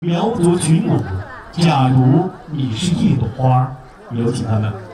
苗族群舞假如你是一朵花有请他们。